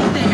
with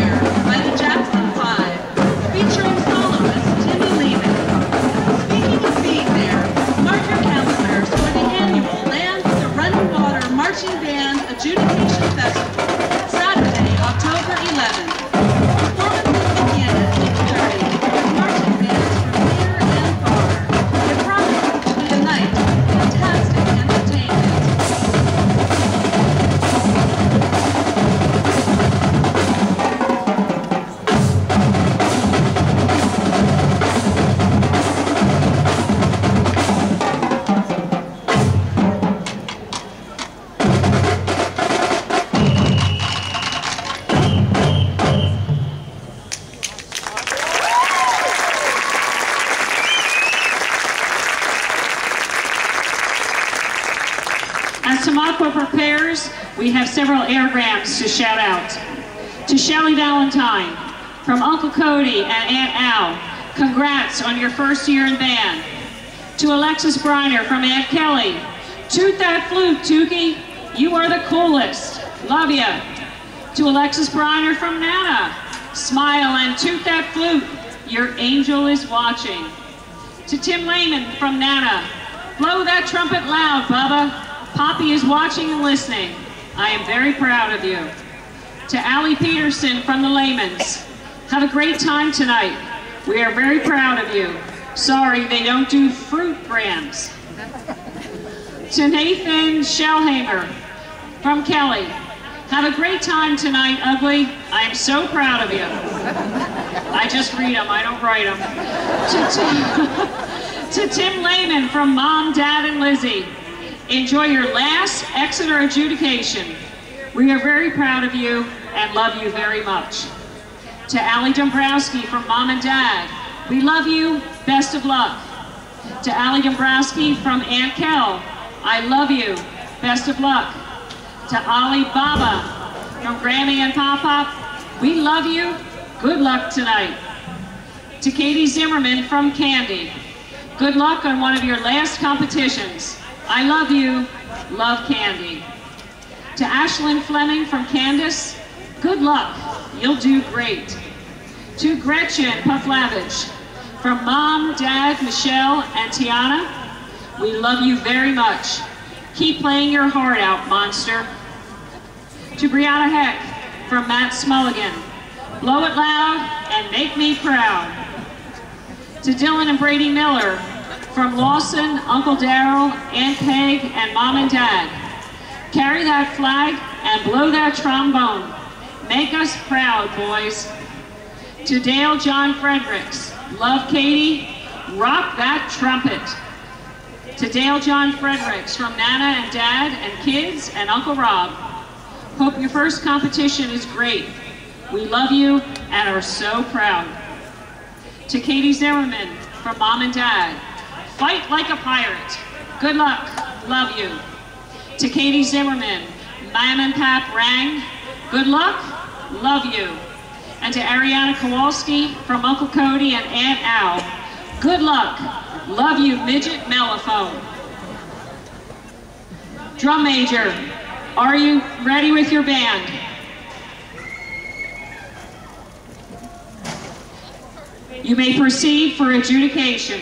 to shout out. To Shelley Valentine, from Uncle Cody and Aunt Al, congrats on your first year in band. To Alexis Briner from Aunt Kelly, toot that flute, Tukey, you are the coolest, love ya. To Alexis Briner from Nana, smile and toot that flute, your angel is watching. To Tim Lehman from Nana, blow that trumpet loud, Bubba. Poppy is watching and listening. I am very proud of you. To Allie Peterson from the Laymans, have a great time tonight. We are very proud of you. Sorry they don't do fruit grams. To Nathan Shellhamer from Kelly, have a great time tonight, Ugly. I am so proud of you. I just read them, I don't write them. To, to, to Tim Lehman from Mom, Dad, and Lizzie. Enjoy your last Exeter adjudication. We are very proud of you and love you very much. To Allie Dombrowski from Mom and Dad, we love you, best of luck. To Allie Dombrowski from Aunt Kel, I love you, best of luck. To Ali Baba from Grammy and Pop, we love you, good luck tonight. To Katie Zimmerman from Candy, good luck on one of your last competitions. I love you, love Candy. To Ashlyn Fleming from Candace, good luck, you'll do great. To Gretchen Puflavich from Mom, Dad, Michelle, and Tiana, we love you very much. Keep playing your heart out, monster. To Brianna Heck from Matt Smulligan, blow it loud and make me proud. To Dylan and Brady Miller from Lawson, Uncle Daryl, Aunt Peg, and Mom and Dad. Carry that flag and blow that trombone. Make us proud, boys. To Dale John Fredericks, love Katie, rock that trumpet. To Dale John Fredericks from Nana and Dad and kids and Uncle Rob. Hope your first competition is great. We love you and are so proud. To Katie Zimmerman from Mom and Dad, fight like a pirate. Good luck, love you. To Katie Zimmerman, Mam and Pap Rang, good luck, love you. And to Ariana Kowalski from Uncle Cody and Aunt Al, good luck, love you, midget mellophone. Drum major, are you ready with your band? You may proceed for adjudication.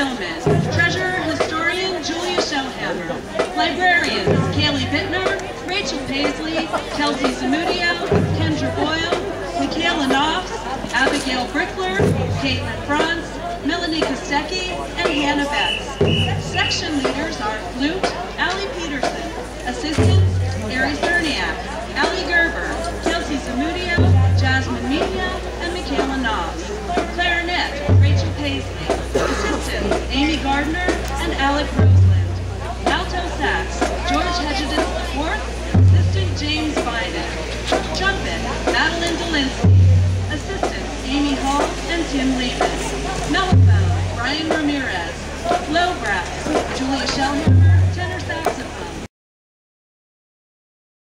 Stillman, treasurer historian Julia Schoenhammer, librarians Kaylee Bittner, Rachel Paisley, Kelsey Zamudio, Kendra Boyle, Michaela Knopfs, Abigail Brickler, Caitlin Franz, Melanie Kostecki, and Hannah Betts. Section leaders are Flute, Allie Peterson, assistant Ari Cerniak, Allie Gerber, Kelsey Zamudio, Jasmine Mina, and Michaela Knobs. Clarinet, Rachel Paisley. Amy Gardner, and Alec Roseland. Alto sax, George Hedges IV, assistant James Biden. Trumpet, Madeline Delinsky. Assistants, Amy Hall and Tim Lehman. Mellophone, Brian Ramirez. Low brass, Julia Shellman